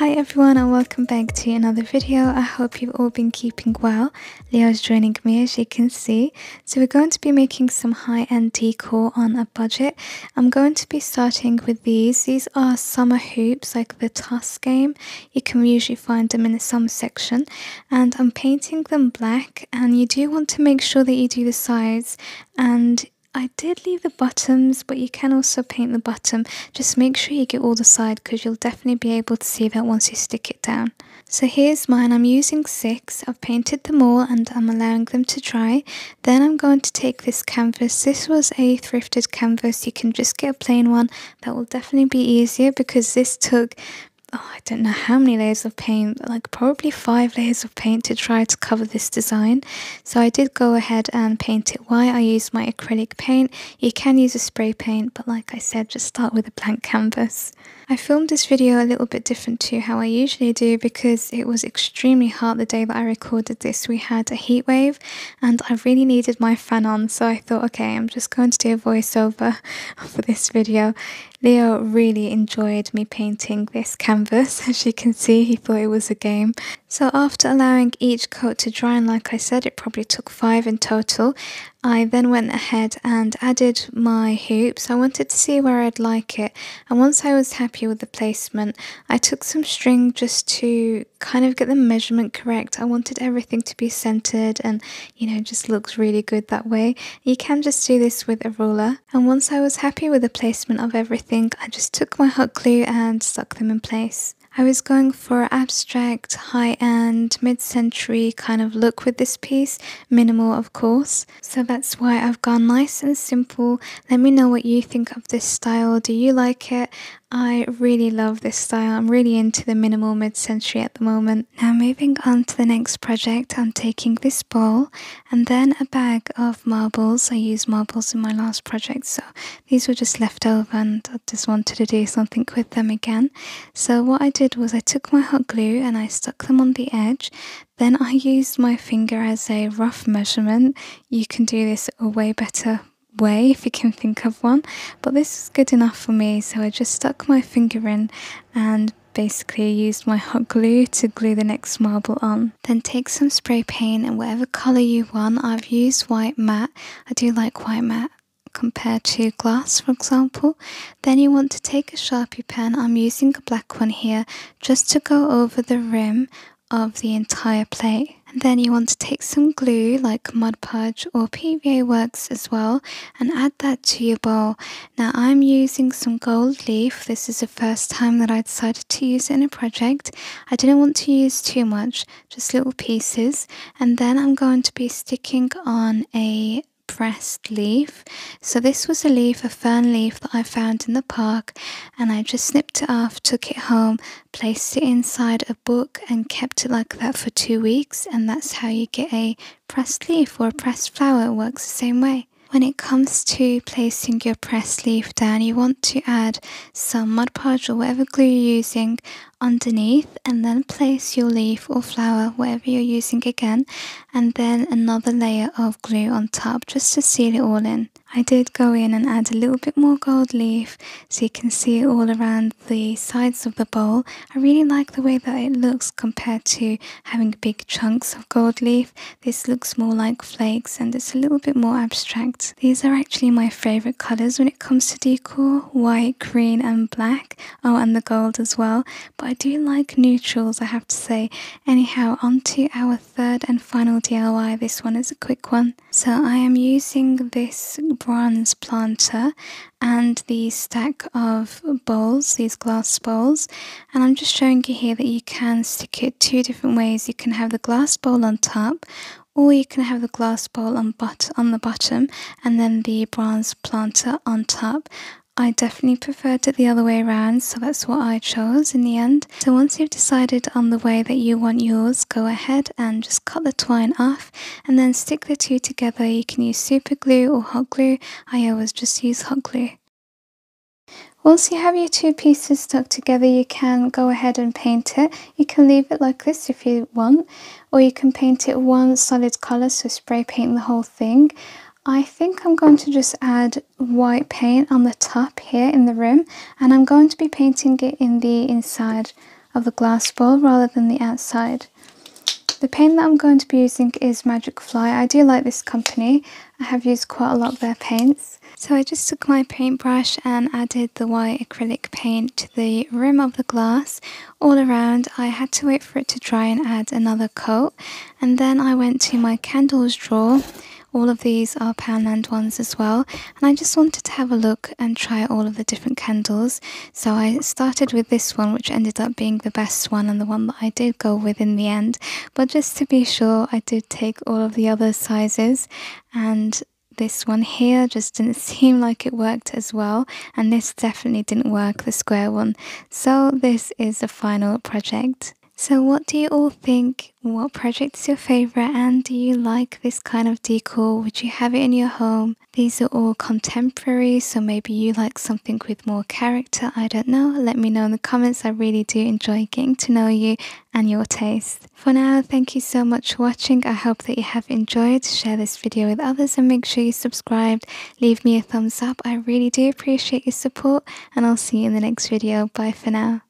Hi everyone and welcome back to another video. I hope you've all been keeping well. Leo's joining me as you can see. So we're going to be making some high-end decor on a budget. I'm going to be starting with these. These are summer hoops like the Toss game. You can usually find them in the summer section. And I'm painting them black and you do want to make sure that you do the sides and I did leave the bottoms, but you can also paint the bottom. Just make sure you get all the side because you'll definitely be able to see that once you stick it down. So here's mine, I'm using six. I've painted them all and I'm allowing them to dry. Then I'm going to take this canvas. This was a thrifted canvas. You can just get a plain one. That will definitely be easier because this took oh, I don't know how many layers of paint, like probably five layers of paint to try to cover this design. So I did go ahead and paint it white. I used my acrylic paint. You can use a spray paint, but like I said, just start with a blank canvas. I filmed this video a little bit different to how I usually do because it was extremely hot the day that I recorded this. We had a heat wave and I really needed my fan on so I thought okay I'm just going to do a voiceover for this video. Leo really enjoyed me painting this canvas as you can see he thought it was a game. So after allowing each coat to dry and like I said it probably took five in total I then went ahead and added my hoops. I wanted to see where I'd like it and once I was happy with the placement I took some string just to kind of get the measurement correct. I wanted everything to be centered and you know just looks really good that way. You can just do this with a ruler and once I was happy with the placement of everything I just took my hot glue and stuck them in place. I was going for abstract, high-end, mid-century kind of look with this piece, minimal of course. So that's why I've gone nice and simple. Let me know what you think of this style. Do you like it? I really love this style. I'm really into the minimal mid-century at the moment. Now moving on to the next project, I'm taking this bowl and then a bag of marbles. I used marbles in my last project, so these were just left over and I just wanted to do something with them again. So what I did was I took my hot glue and I stuck them on the edge. Then I used my finger as a rough measurement. You can do this a way better way if you can think of one but this is good enough for me so I just stuck my finger in and basically used my hot glue to glue the next marble on. Then take some spray paint and whatever colour you want. I've used white matte. I do like white matte compared to glass for example. Then you want to take a sharpie pen. I'm using a black one here just to go over the rim of the entire plate. And then you want to take some glue like Mod Podge or PVA works as well and add that to your bowl. Now I'm using some gold leaf. This is the first time that I decided to use it in a project. I didn't want to use too much, just little pieces. And then I'm going to be sticking on a pressed leaf. So this was a leaf, a fern leaf that I found in the park and I just snipped it off, took it home, placed it inside a book and kept it like that for two weeks and that's how you get a pressed leaf or a pressed flower. It works the same way. When it comes to placing your pressed leaf down, you want to add some Mod Podge or whatever glue you're using underneath and then place your leaf or flower, whatever you're using again, and then another layer of glue on top just to seal it all in. I did go in and add a little bit more gold leaf so you can see it all around the sides of the bowl. I really like the way that it looks compared to having big chunks of gold leaf. This looks more like flakes and it's a little bit more abstract. These are actually my favorite colors when it comes to decor, white, green and black. Oh, and the gold as well. But I do like neutrals, I have to say. Anyhow, on to our third and final DIY. This one is a quick one. So I am using this bronze planter and the stack of bowls, these glass bowls. And I'm just showing you here that you can stick it two different ways. You can have the glass bowl on top or you can have the glass bowl on, but on the bottom and then the bronze planter on top. I definitely preferred it the other way around, so that's what I chose in the end. So once you've decided on the way that you want yours, go ahead and just cut the twine off and then stick the two together. You can use super glue or hot glue. I always just use hot glue. Once you have your two pieces stuck together, you can go ahead and paint it. You can leave it like this if you want, or you can paint it one solid colour, so spray paint the whole thing. I think I'm going to just add white paint on the top here in the room and I'm going to be painting it in the inside of the glass bowl rather than the outside. The paint that I'm going to be using is Magic Fly. I do like this company. I have used quite a lot of their paints. So I just took my paintbrush and added the white acrylic paint to the rim of the glass all around. I had to wait for it to dry and add another coat. And then I went to my candles drawer all of these are Poundland ones as well, and I just wanted to have a look and try all of the different candles. So I started with this one, which ended up being the best one and the one that I did go with in the end. But just to be sure, I did take all of the other sizes. And this one here just didn't seem like it worked as well. And this definitely didn't work the square one. So this is the final project so what do you all think? What project is your favorite and do you like this kind of decor? Would you have it in your home? These are all contemporary, so maybe you like something with more character. I don't know. Let me know in the comments. I really do enjoy getting to know you and your taste. For now, thank you so much for watching. I hope that you have enjoyed. Share this video with others and make sure you subscribe. Leave me a thumbs up. I really do appreciate your support and I'll see you in the next video. Bye for now.